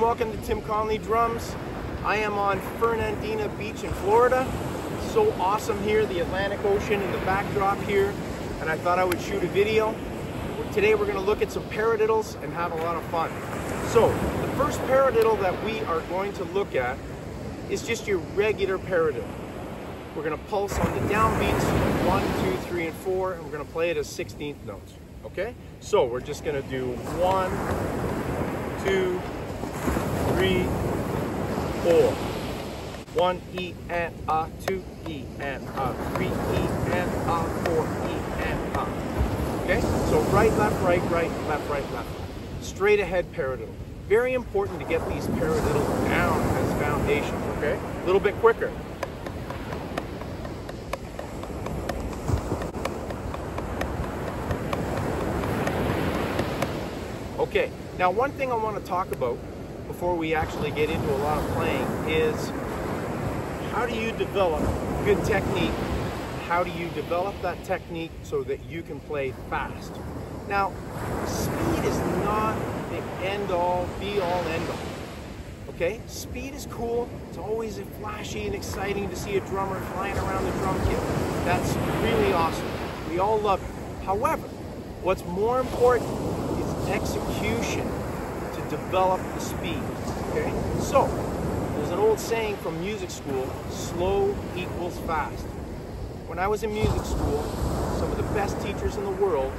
welcome to Tim Connolly Drums. I am on Fernandina Beach in Florida. So awesome here, the Atlantic Ocean in the backdrop here, and I thought I would shoot a video. Today we're going to look at some paradiddles and have a lot of fun. So, the first paradiddle that we are going to look at is just your regular paradiddle. We're going to pulse on the downbeats, one, two, three, and four, and we're going to play it as 16th notes. Okay? So we're just going to do one, two, three, four. One E and A, two E and A, three E and A, four E and A. Okay? So right, left, right, right, left, right, left. Straight ahead paradiddle. Very important to get these paradiddles down as foundation, okay? A little bit quicker. Okay, now one thing I want to talk about before we actually get into a lot of playing is how do you develop good technique? How do you develop that technique so that you can play fast? Now, speed is not the end all, be all, end all. Okay? Speed is cool. It's always flashy and exciting to see a drummer flying around the drum kit. That's really awesome. We all love it. However, what's more important is execution develop the speed. Okay? So, there's an old saying from music school, slow equals fast. When I was in music school, some of the best teachers in the world,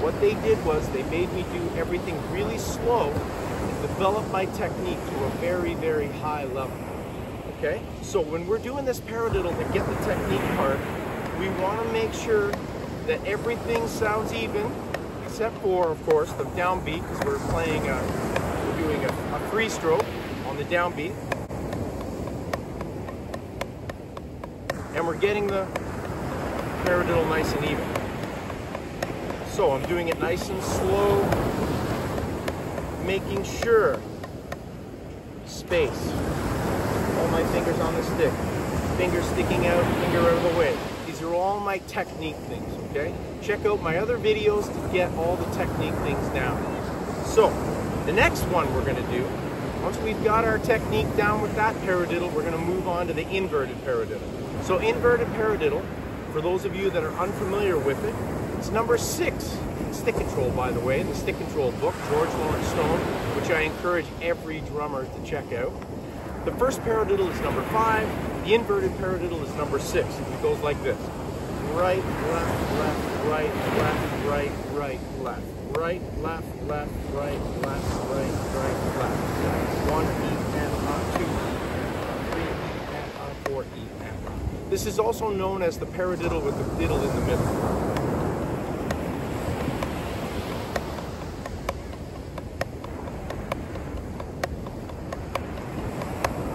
what they did was they made me do everything really slow and develop my technique to a very, very high level. Okay? So when we're doing this paradiddle to get the technique part, we want to make sure that everything sounds even, except for, of course, the downbeat, because we're playing, a, a three stroke on the downbeat. And we're getting the paradiddle nice and even. So I'm doing it nice and slow, making sure space. All my fingers on the stick. Finger sticking out, finger out of the way. These are all my technique things, okay? Check out my other videos to get all the technique things down. So, the next one we're gonna do, once we've got our technique down with that paradiddle, we're gonna move on to the inverted paradiddle. So inverted paradiddle, for those of you that are unfamiliar with it, it's number six in stick control, by the way, in the stick control book, George Lawrence Stone, which I encourage every drummer to check out. The first paradiddle is number five, the inverted paradiddle is number six. It goes like this. Right, left, left, right, left, right, right, left. Right, left, left, right, left, right, right, left. One E and A, two three and A, four E. This is also known as the paradiddle with the diddle in the middle.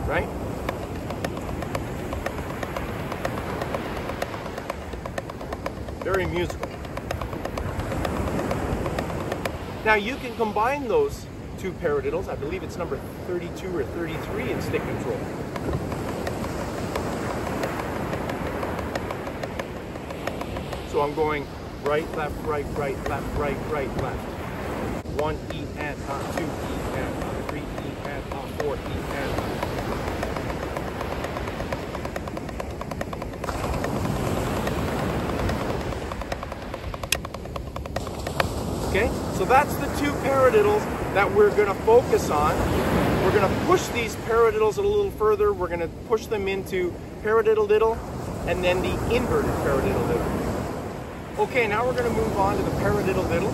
right? Very musical. Now you can combine those two paradiddles. I believe it's number 32 or 33 in stick control. So I'm going right, left, right, right, left, right, right, left. One E and A, uh, two E and A, uh, three E and A, uh, four E and A. Okay, so that's the two paradiddles that we're to focus on. We're to push these paradiddles a little further. We're to push them into paradiddle diddle and then the inverted paradiddle diddle. Okay, now we're to move on to the paradiddle diddle.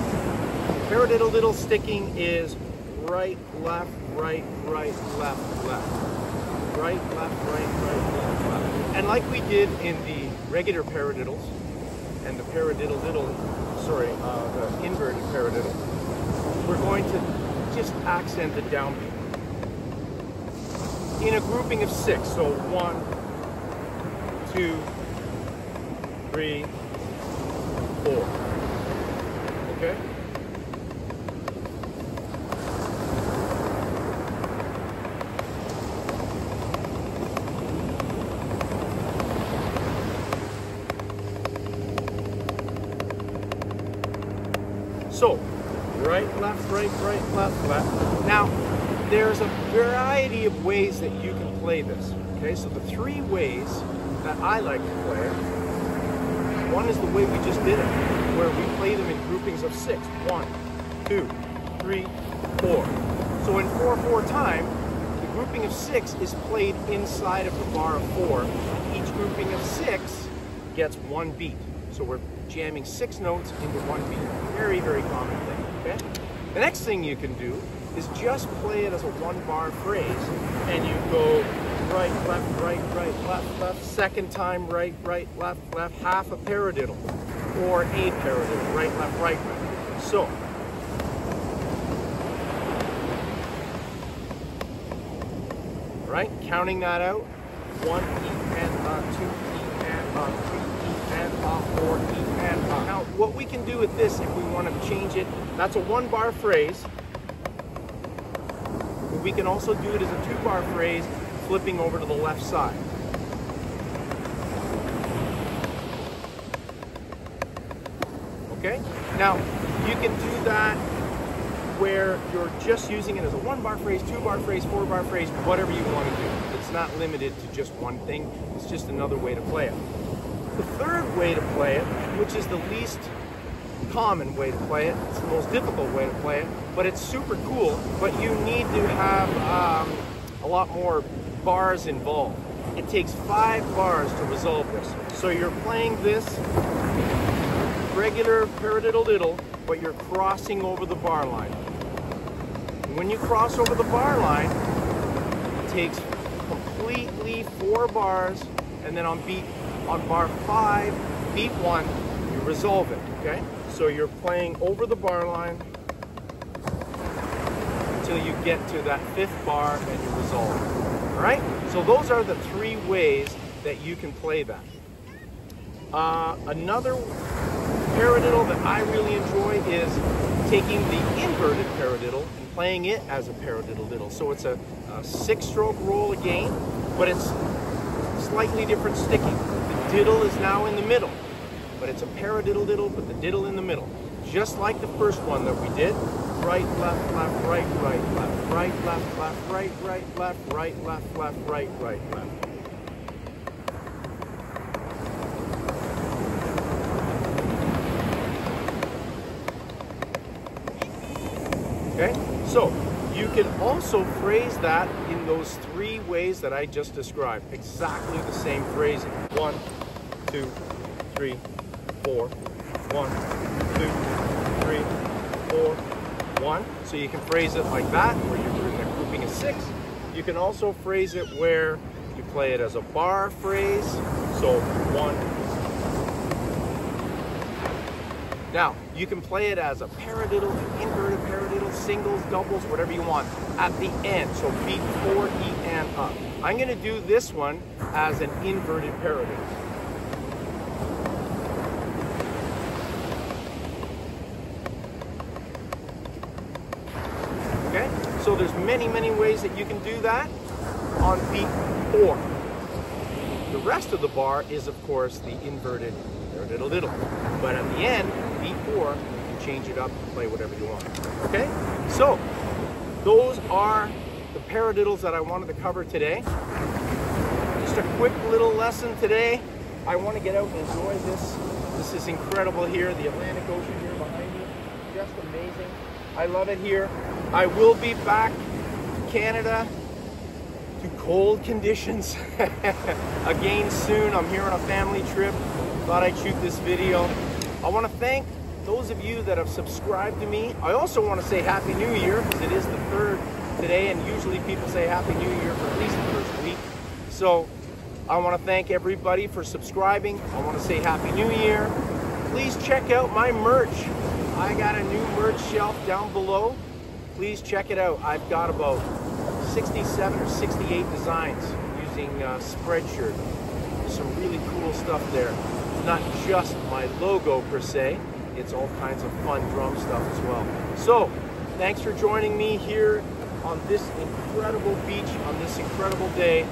Paradiddle diddle sticking is right, left, right, right, left, left. Right, left, right, right, left, left. And like we did in the regular paradiddles and the paradiddle diddle, sorry, uh, the inverted paradiddle, we're going to just accent the downbeat in a grouping of six. So one, two, three, four. Okay? So, right, left, right, right, left, left. Now, there's a variety of ways that you can play this. Okay, so the three ways that I like to play one is the way we just did it, where we play them in groupings of six. One, two, three, four. So in 4-4 time, the grouping of six is played inside of the bar of four. Each grouping of six gets one beat. So we're jamming six notes into one beat. Very, very common thing, okay? The next thing you can do is just play it as a one bar phrase and you go right, left, right, right, left, left, second time right, right, left, left, half a paradiddle or a paradiddle, right, left, right, right. So, right, counting that out, one E and a, two E and a, three Now, what we can do with this if we want to change it, that's a one bar phrase, But we can also do it as a two-bar phrase, flipping over to the left side. Okay? Now, you can do that where you're just using it as a one-bar phrase, two-bar phrase, four-bar phrase, whatever you want to do. It's not limited to just one thing. It's just another way to play it. The third way to play it, which is the least common way to play it. It's the most difficult way to play it, but it's super cool. But you need to have um, a lot more bars involved. It takes five bars to resolve this. So you're playing this regular paradiddle diddle, but you're crossing over the bar line. When you cross over the bar line, it takes completely four bars, and then on beat on bar five, beat one, you resolve it. Okay. So you're playing over the bar line until you get to that fifth bar and you resolve. All right? So those are the three ways that you can play that. Uh, another paradiddle that I really enjoy is taking the inverted paradiddle and playing it as a paradiddle diddle. So it's a, a six-stroke roll again, but it's slightly different sticking. Diddle is now in the middle but it's a paradiddle diddle, but the diddle in the middle. Just like the first one that we did. Right, left, left, right, right, left, right, left, left, right, right, left, right, left, left, right, right, left. Okay, so you can also phrase that in those three ways that I just described. Exactly the same phrasing. One, two, three, four, one, two, three, four, one. So you can phrase it like that, where you're doing a grouping of six. You can also phrase it where you play it as a bar phrase. So one. Now, you can play it as a paradiddle, an inverted paradiddle, singles, doubles, whatever you want at the end. So beat four, E, and up. I'm gonna do this one as an inverted paradiddle. So there's many, many ways that you can do that on beat four. The rest of the bar is, of course, the inverted diddle diddle. But at the end, beat four, you can change it up and play whatever you want. Okay? So, those are the paradiddles that I wanted to cover today. Just a quick little lesson today. I want to get out and enjoy this. This is incredible here. The Atlantic Ocean here behind me. Just amazing. I love it here. I will be back Canada to cold conditions again soon. I'm here on a family trip. Thought I'd shoot this video. I want to thank those of you that have subscribed to me. I also want to say Happy New Year because it is the third today and usually people say Happy New Year for at least the first week. So I want to thank everybody for subscribing. I want to say Happy New Year. Please check out my merch. I got a new merch shelf down below please check it out. I've got about 67 or 68 designs using uh, Spreadshirt. Some really cool stuff there. It's Not just my logo per se, it's all kinds of fun drum stuff as well. So, thanks for joining me here on this incredible beach on this incredible day.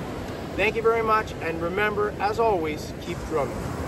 Thank you very much, and remember, as always, keep drumming.